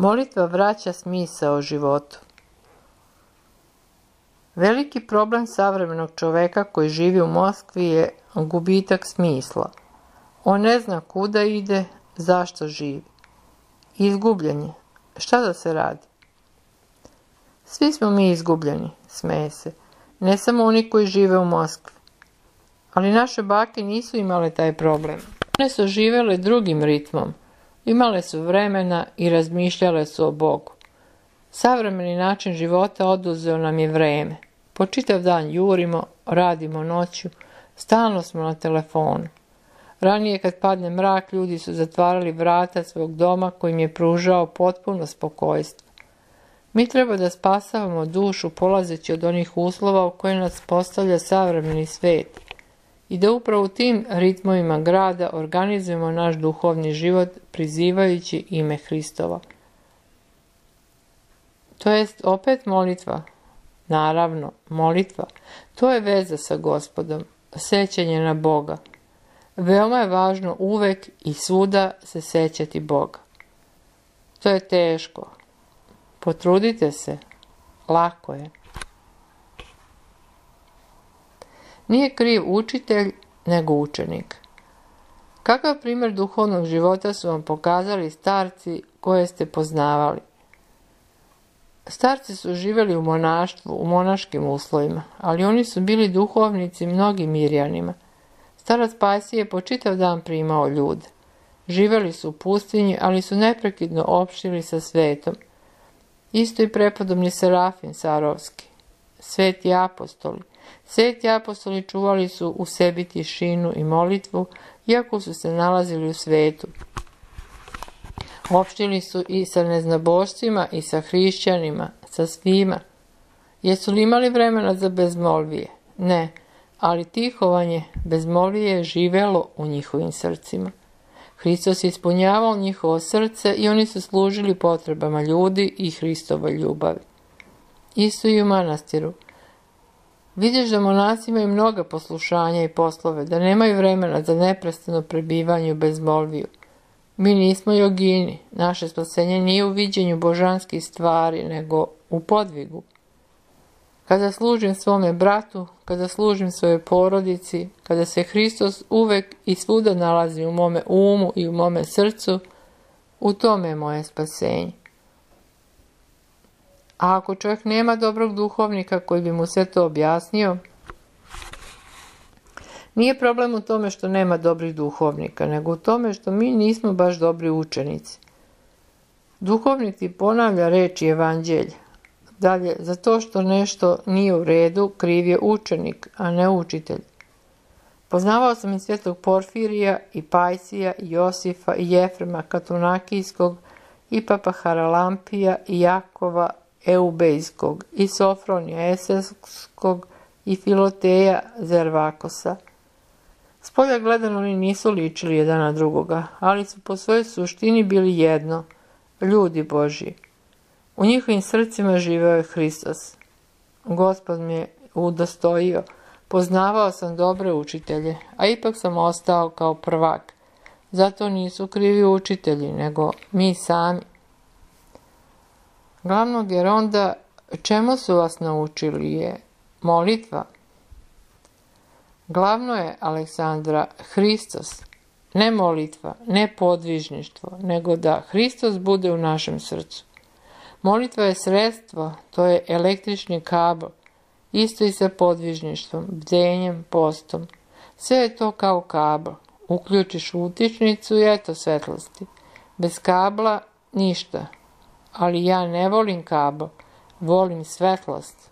Molitva vraća smisao životu. Veliki problem savremenog čoveka koji živi u Moskvi je gubitak smisla. On ne zna kuda ide, zašto živi. Izgubljen je. Šta da se radi? Svi smo mi izgubljeni, smeje se. Ne samo oni koji žive u Moskvi. Ali naše bake nisu imale taj problem. One su živjele drugim ritmom. Imale su vremena i razmišljale su o Bogu. Savremeni način života oduzeo nam je vreme. Po čitav dan jurimo, radimo noću, stalno smo na telefonu. Ranije kad padne mrak, ljudi su zatvarali vrata svog doma kojim je pružao potpuno spokojstvo. Mi treba da spasavamo dušu polazeći od onih uslova u koje nas postavlja savremeni svet i da upravo tim ritmovima grada organizujemo naš duhovni život prizivajući ime Hristova. To jest opet molitva. Naravno, molitva. To je veza sa gospodom, sećanje na Boga. Veoma je važno uvek i svuda se sećati Boga. To je teško. Potrudite se. Lako je. Nije kriv učitelj, nego učenik. Kakav primjer duhovnog života su vam pokazali starci koje ste poznavali? Starci su živjeli u monaštvu, u monaškim uslovima, ali oni su bili duhovnici mnogim mirjanima. Starac Pajsi je po čitav dan primao ljude. Živjeli su u pustinji, ali su neprekidno opštili sa svetom. Isto i prepodobni Serafin Sarovski, sveti apostoli. Sveti apostoli čuvali su u sebi tišinu i molitvu, iako su se nalazili u svetu. Opštili su i sa neznabošcima i sa hrišćanima, sa svima. Jesu li imali vremena za bezmolvije? Ne, ali tihovanje bezmolvije je živelo u njihovim srcima. Hristos je ispunjavao njihovo srce i oni su služili potrebama ljudi i Hristova ljubavi. Isto i u manastiru. Vidiš da monaci imaju mnoga poslušanja i poslove, da nemaju vremena za neprestano prebivanje u bezmolviju. Mi nismo jogini, naše spasenje nije u viđenju božanskih stvari, nego u podvigu. Kada služim svome bratu, kada služim svojoj porodici, kada se Hristos uvek i svuda nalazi u mome umu i u mome srcu, u tome je moje spasenje. A ako čovjek nema dobrog duhovnika koji bi mu sve to objasnio, nije problem u tome što nema dobrih duhovnika, nego u tome što mi nismo baš dobri učenici. Duhovnik ti ponavlja reči evanđelja. Dalje, za to što nešto nije u redu, kriv je učenik, a ne učitelj. Poznavao sam i svetog Porfirija, i Pajsija, i Josifa, i Jefrema Katunakijskog, i Papa Haralampija, i Jakova Eubejskog, i Sofronija Eseskog, i Filoteja Zervakosa. Spolja gledano oni nisu ličili jedan na drugoga, ali su po svojoj suštini bili jedno, ljudi Božji. U njihovim srcima živeo je Hristos. Gospod mi je udostojio, poznavao sam dobre učitelje, a ipak sam ostao kao prvak. Zato nisu krivi učitelji, nego mi sami. Glavnog jer onda čemu su vas naučili je molitva. Glavno je, Aleksandra, Hristos, ne molitva, ne podvižništvo, nego da Hristos bude u našem srcu. Molitva je sredstvo, to je električni kabel, isto i sa podvižništvom, bdenjem, postom. Sve je to kao kabel. Uključiš utičnicu i eto svetlosti. Bez kabla ništa. Ali ja ne volim kabel, volim svetlost.